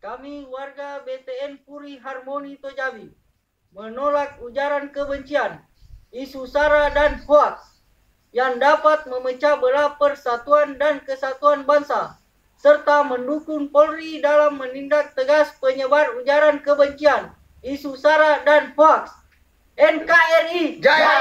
Kami warga BTN Puri Harmoni Tojabi menolak ujaran kebencian, isu sara dan hoaks yang dapat memecah belah persatuan dan kesatuan bangsa serta mendukung Polri dalam menindak tegas penyebar ujaran kebencian, isu sara dan hoaks. NKRI Jaya!